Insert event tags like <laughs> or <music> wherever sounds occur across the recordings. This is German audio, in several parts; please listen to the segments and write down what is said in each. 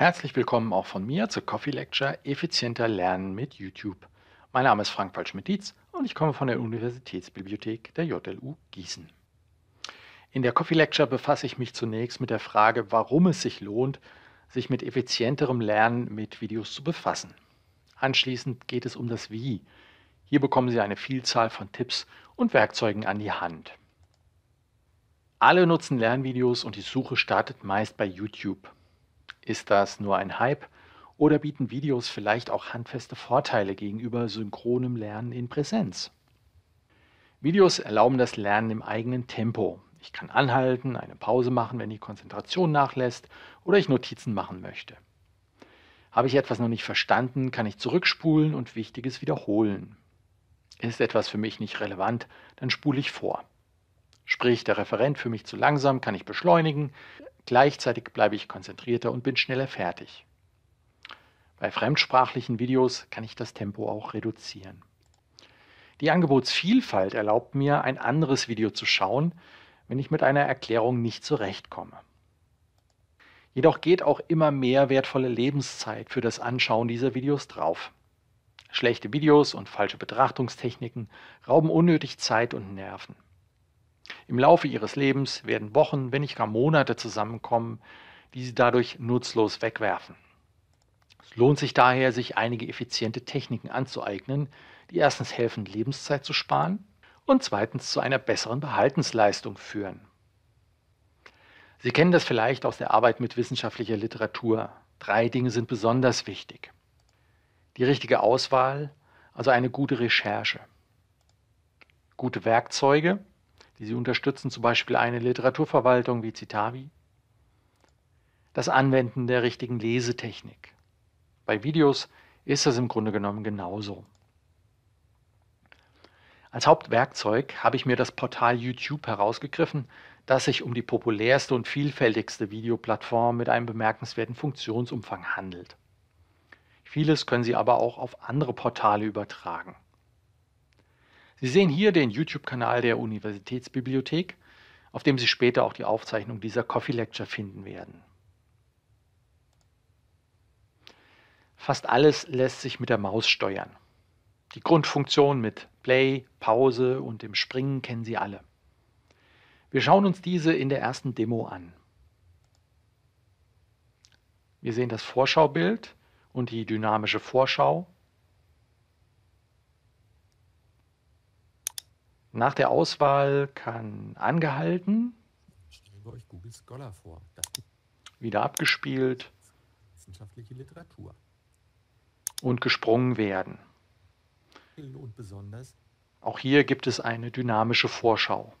Herzlich willkommen auch von mir zur Coffee Lecture Effizienter Lernen mit YouTube. Mein Name ist Frank Waldschmidt-Dietz und ich komme von der Universitätsbibliothek der JLU Gießen. In der Coffee Lecture befasse ich mich zunächst mit der Frage, warum es sich lohnt, sich mit effizienterem Lernen mit Videos zu befassen. Anschließend geht es um das Wie. Hier bekommen Sie eine Vielzahl von Tipps und Werkzeugen an die Hand. Alle nutzen Lernvideos und die Suche startet meist bei YouTube. Ist das nur ein Hype oder bieten Videos vielleicht auch handfeste Vorteile gegenüber synchronem Lernen in Präsenz? Videos erlauben das Lernen im eigenen Tempo. Ich kann anhalten, eine Pause machen, wenn die Konzentration nachlässt oder ich Notizen machen möchte. Habe ich etwas noch nicht verstanden, kann ich zurückspulen und Wichtiges wiederholen. Ist etwas für mich nicht relevant, dann spule ich vor. Spricht der Referent für mich zu langsam, kann ich beschleunigen. Gleichzeitig bleibe ich konzentrierter und bin schneller fertig. Bei fremdsprachlichen Videos kann ich das Tempo auch reduzieren. Die Angebotsvielfalt erlaubt mir, ein anderes Video zu schauen, wenn ich mit einer Erklärung nicht zurechtkomme. Jedoch geht auch immer mehr wertvolle Lebenszeit für das Anschauen dieser Videos drauf. Schlechte Videos und falsche Betrachtungstechniken rauben unnötig Zeit und Nerven. Im Laufe ihres Lebens werden Wochen, wenn nicht gar Monate zusammenkommen, die sie dadurch nutzlos wegwerfen. Es lohnt sich daher, sich einige effiziente Techniken anzueignen, die erstens helfen, Lebenszeit zu sparen und zweitens zu einer besseren Behaltensleistung führen. Sie kennen das vielleicht aus der Arbeit mit wissenschaftlicher Literatur. Drei Dinge sind besonders wichtig. Die richtige Auswahl, also eine gute Recherche. Gute Werkzeuge, die Sie unterstützen, zum Beispiel eine Literaturverwaltung wie Citavi. Das Anwenden der richtigen Lesetechnik. Bei Videos ist das im Grunde genommen genauso. Als Hauptwerkzeug habe ich mir das Portal YouTube herausgegriffen, das sich um die populärste und vielfältigste Videoplattform mit einem bemerkenswerten Funktionsumfang handelt. Vieles können Sie aber auch auf andere Portale übertragen. Sie sehen hier den YouTube-Kanal der Universitätsbibliothek, auf dem Sie später auch die Aufzeichnung dieser Coffee Lecture finden werden. Fast alles lässt sich mit der Maus steuern. Die Grundfunktion mit Play, Pause und dem Springen kennen Sie alle. Wir schauen uns diese in der ersten Demo an. Wir sehen das Vorschaubild und die dynamische Vorschau Nach der Auswahl kann angehalten, euch Google Scholar vor. <laughs> wieder abgespielt wissenschaftliche Literatur. und gesprungen werden. Und besonders Auch hier gibt es eine dynamische Vorschau.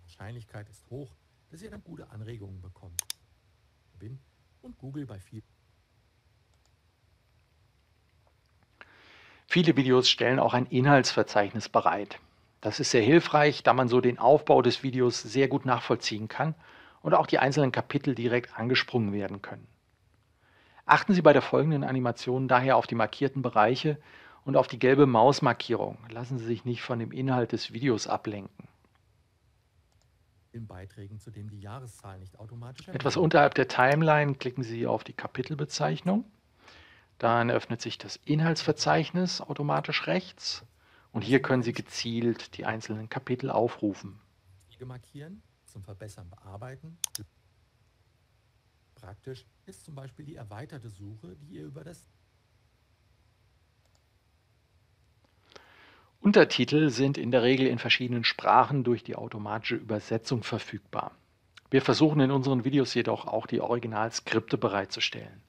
Wahrscheinlichkeit ist hoch, dass ihr dann gute Anregungen bekommt. Bin und Google bei viel. Viele Videos stellen auch ein Inhaltsverzeichnis bereit. Das ist sehr hilfreich, da man so den Aufbau des Videos sehr gut nachvollziehen kann und auch die einzelnen Kapitel direkt angesprungen werden können. Achten Sie bei der folgenden Animation daher auf die markierten Bereiche und auf die gelbe Mausmarkierung. Lassen Sie sich nicht von dem Inhalt des Videos ablenken. In Beiträgen, zu denen die Jahreszahl nicht automatisch Etwas unterhalb der Timeline klicken Sie auf die Kapitelbezeichnung. Dann öffnet sich das Inhaltsverzeichnis automatisch rechts und hier können Sie gezielt die einzelnen Kapitel aufrufen. Wege markieren, zum Verbessern bearbeiten. Praktisch ist zum Beispiel die erweiterte Suche, die ihr über das Untertitel sind in der Regel in verschiedenen Sprachen durch die automatische Übersetzung verfügbar. Wir versuchen in unseren Videos jedoch auch die Originalskripte bereitzustellen.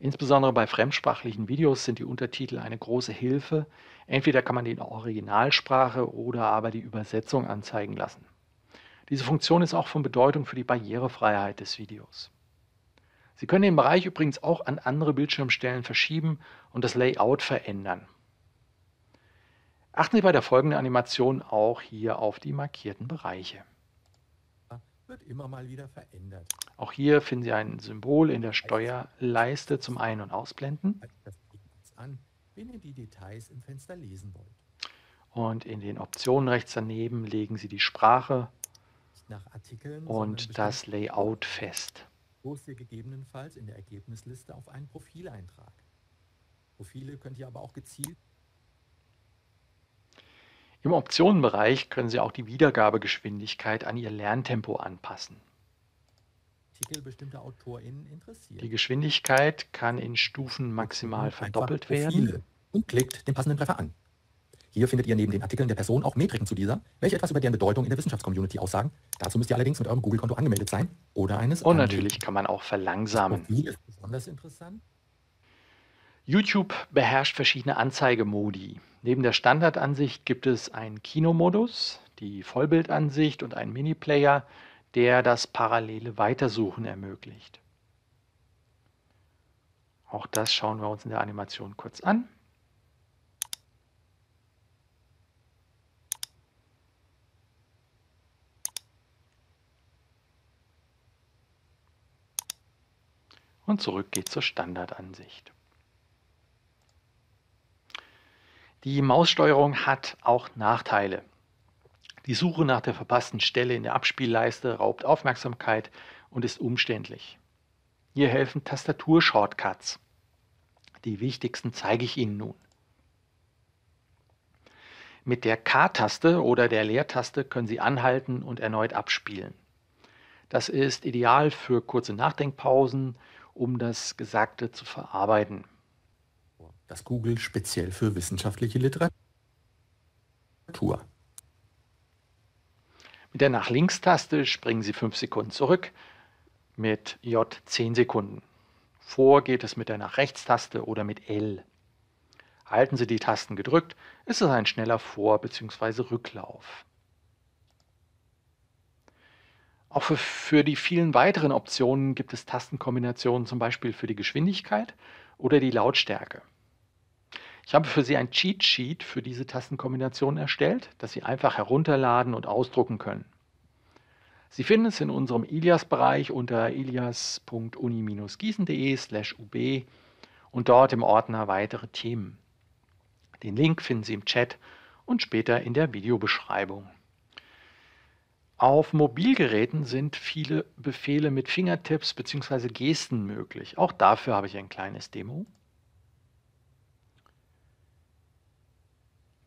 Insbesondere bei fremdsprachlichen Videos sind die Untertitel eine große Hilfe. Entweder kann man die Originalsprache oder aber die Übersetzung anzeigen lassen. Diese Funktion ist auch von Bedeutung für die Barrierefreiheit des Videos. Sie können den Bereich übrigens auch an andere Bildschirmstellen verschieben und das Layout verändern. Achten Sie bei der folgenden Animation auch hier auf die markierten Bereiche. Wird immer mal wieder verändert. Auch hier finden Sie ein Symbol in der Steuerleiste zum Ein- und Ausblenden. An, wenn ihr die Details im Fenster lesen wollt. Und in den Optionen rechts daneben legen Sie die Sprache Artikeln, und das Layout fest. Stoßt ihr gegebenenfalls in der Ergebnisliste auf einen Profileintrag. Profile könnt ihr aber auch gezielt Im Optionenbereich können Sie auch die Wiedergabegeschwindigkeit an Ihr Lerntempo anpassen. Die Geschwindigkeit kann in Stufen maximal verdoppelt werden. Und klickt den passenden Treffer an. Hier findet ihr neben den Artikeln der Person auch Metriken zu dieser, welche etwas über deren Bedeutung in der Wissenschaftscommunity aussagen. Dazu müsst ihr allerdings mit eurem Google-Konto angemeldet sein oder eines Und natürlich kann man auch Das verlangsamen. Profil ist besonders interessant. YouTube beherrscht verschiedene Anzeigemodi. Neben der Standardansicht gibt es einen Kinomodus, die Vollbildansicht und einen Miniplayer, der das parallele Weitersuchen ermöglicht. Auch das schauen wir uns in der Animation kurz an. Und zurück geht zur Standardansicht. Die Maussteuerung hat auch Nachteile. Die Suche nach der verpassten Stelle in der Abspielleiste raubt Aufmerksamkeit und ist umständlich. Hier helfen Tastaturshortcuts. Die wichtigsten zeige ich Ihnen nun. Mit der K-Taste oder der Leertaste können Sie anhalten und erneut abspielen. Das ist ideal für kurze Nachdenkpausen, um das Gesagte zu verarbeiten. Das Google speziell für wissenschaftliche Literatur. Mit der Nach-Links-Taste springen Sie 5 Sekunden zurück, mit J 10 Sekunden. Vor geht es mit der Nach-Rechts-Taste oder mit L. Halten Sie die Tasten gedrückt, ist es ein schneller Vor- bzw. Rücklauf. Auch für, für die vielen weiteren Optionen gibt es Tastenkombinationen, zum Beispiel für die Geschwindigkeit oder die Lautstärke. Ich habe für Sie ein Cheat Sheet für diese Tastenkombination erstellt, das Sie einfach herunterladen und ausdrucken können. Sie finden es in unserem Ilias-Bereich unter ilias.uni-gießen.de/ub und dort im Ordner weitere Themen. Den Link finden Sie im Chat und später in der Videobeschreibung. Auf Mobilgeräten sind viele Befehle mit Fingertipps bzw. Gesten möglich. Auch dafür habe ich ein kleines Demo.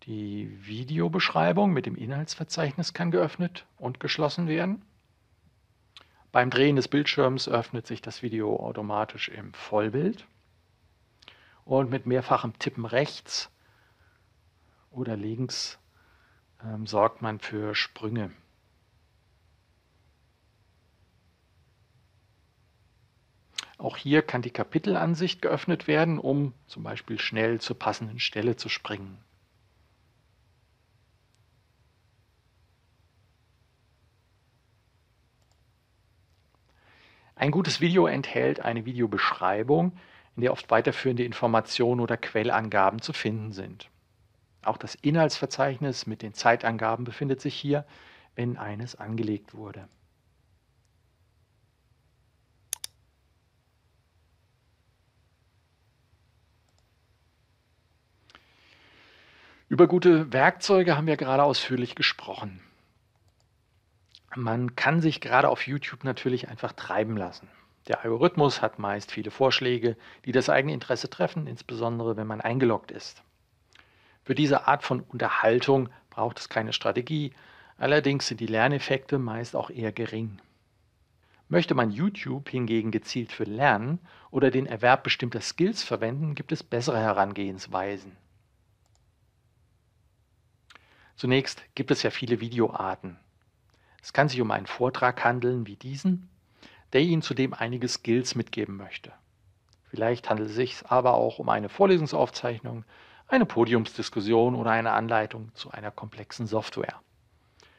Die Videobeschreibung mit dem Inhaltsverzeichnis kann geöffnet und geschlossen werden. Beim Drehen des Bildschirms öffnet sich das Video automatisch im Vollbild. Und mit mehrfachem Tippen rechts oder links ähm, sorgt man für Sprünge. Auch hier kann die Kapitelansicht geöffnet werden, um zum Beispiel schnell zur passenden Stelle zu springen. Ein gutes Video enthält eine Videobeschreibung, in der oft weiterführende Informationen oder Quellangaben zu finden sind. Auch das Inhaltsverzeichnis mit den Zeitangaben befindet sich hier, wenn eines angelegt wurde. Über gute Werkzeuge haben wir gerade ausführlich gesprochen. Man kann sich gerade auf YouTube natürlich einfach treiben lassen. Der Algorithmus hat meist viele Vorschläge, die das eigene Interesse treffen, insbesondere wenn man eingeloggt ist. Für diese Art von Unterhaltung braucht es keine Strategie, allerdings sind die Lerneffekte meist auch eher gering. Möchte man YouTube hingegen gezielt für Lernen oder den Erwerb bestimmter Skills verwenden, gibt es bessere Herangehensweisen. Zunächst gibt es ja viele Videoarten. Es kann sich um einen Vortrag handeln wie diesen, der Ihnen zudem einige Skills mitgeben möchte. Vielleicht handelt es sich aber auch um eine Vorlesungsaufzeichnung, eine Podiumsdiskussion oder eine Anleitung zu einer komplexen Software.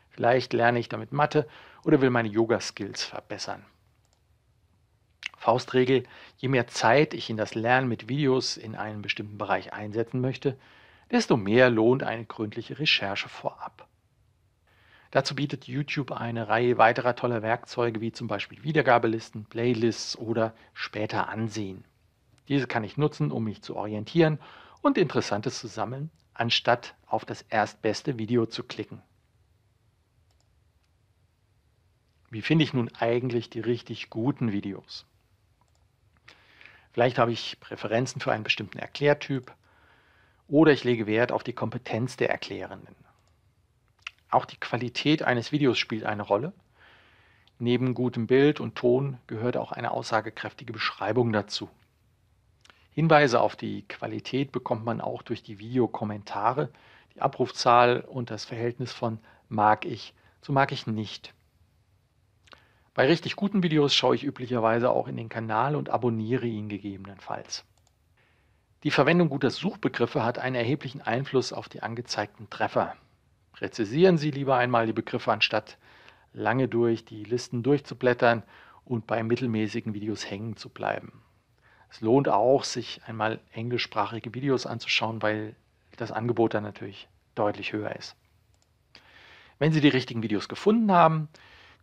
Vielleicht lerne ich damit Mathe oder will meine Yoga-Skills verbessern. Faustregel, je mehr Zeit ich in das Lernen mit Videos in einem bestimmten Bereich einsetzen möchte, desto mehr lohnt eine gründliche Recherche vorab. Dazu bietet YouTube eine Reihe weiterer toller Werkzeuge wie zum Beispiel Wiedergabelisten, Playlists oder später ansehen. Diese kann ich nutzen, um mich zu orientieren und Interessantes zu sammeln, anstatt auf das erstbeste Video zu klicken. Wie finde ich nun eigentlich die richtig guten Videos? Vielleicht habe ich Präferenzen für einen bestimmten Erklärtyp oder ich lege Wert auf die Kompetenz der Erklärenden. Auch die Qualität eines Videos spielt eine Rolle. Neben gutem Bild und Ton gehört auch eine aussagekräftige Beschreibung dazu. Hinweise auf die Qualität bekommt man auch durch die Videokommentare, die Abrufzahl und das Verhältnis von mag ich zu mag ich nicht. Bei richtig guten Videos schaue ich üblicherweise auch in den Kanal und abonniere ihn gegebenenfalls. Die Verwendung guter Suchbegriffe hat einen erheblichen Einfluss auf die angezeigten Treffer. Präzisieren Sie lieber einmal die Begriffe, anstatt lange durch die Listen durchzublättern und bei mittelmäßigen Videos hängen zu bleiben. Es lohnt auch, sich einmal englischsprachige Videos anzuschauen, weil das Angebot dann natürlich deutlich höher ist. Wenn Sie die richtigen Videos gefunden haben,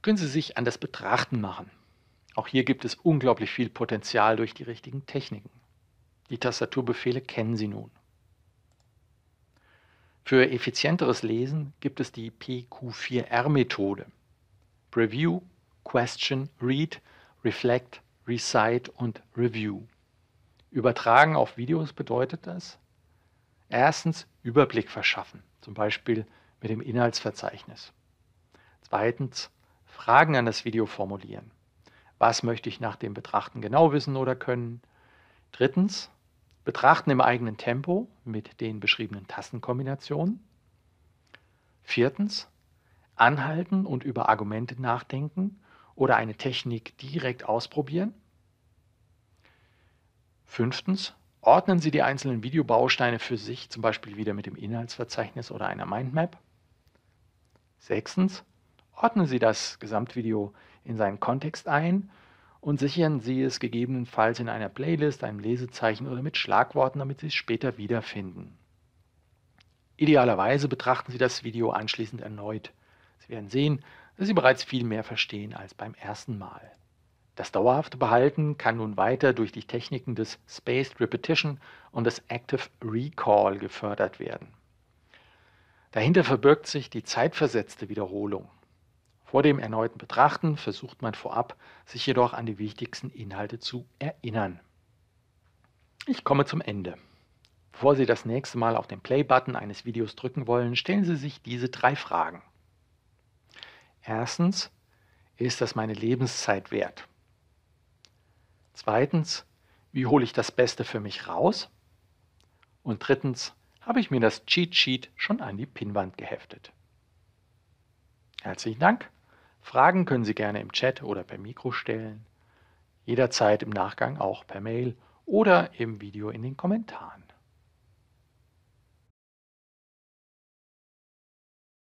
können Sie sich an das Betrachten machen. Auch hier gibt es unglaublich viel Potenzial durch die richtigen Techniken. Die Tastaturbefehle kennen Sie nun. Für effizienteres Lesen gibt es die PQ4R-Methode. Preview, Question, Read, Reflect, Recite und Review. Übertragen auf Videos bedeutet das erstens Überblick verschaffen, zum Beispiel mit dem Inhaltsverzeichnis. Zweitens Fragen an das Video formulieren. Was möchte ich nach dem Betrachten genau wissen oder können? Drittens Betrachten im eigenen Tempo mit den beschriebenen Tastenkombinationen. Viertens, anhalten und über Argumente nachdenken oder eine Technik direkt ausprobieren. Fünftens, ordnen Sie die einzelnen Videobausteine für sich, zum Beispiel wieder mit dem Inhaltsverzeichnis oder einer Mindmap. Sechstens, ordnen Sie das Gesamtvideo in seinen Kontext ein und sichern Sie es gegebenenfalls in einer Playlist, einem Lesezeichen oder mit Schlagworten, damit Sie es später wiederfinden. Idealerweise betrachten Sie das Video anschließend erneut. Sie werden sehen, dass Sie bereits viel mehr verstehen als beim ersten Mal. Das dauerhafte Behalten kann nun weiter durch die Techniken des Spaced Repetition und des Active Recall gefördert werden. Dahinter verbirgt sich die zeitversetzte Wiederholung. Vor dem erneuten Betrachten versucht man vorab, sich jedoch an die wichtigsten Inhalte zu erinnern. Ich komme zum Ende. Bevor Sie das nächste Mal auf den Play-Button eines Videos drücken wollen, stellen Sie sich diese drei Fragen. Erstens, ist das meine Lebenszeit wert? Zweitens, wie hole ich das Beste für mich raus? Und drittens, habe ich mir das Cheat Sheet schon an die Pinnwand geheftet? Herzlichen Dank. Fragen können Sie gerne im Chat oder per Mikro stellen, jederzeit im Nachgang auch per Mail oder im Video in den Kommentaren.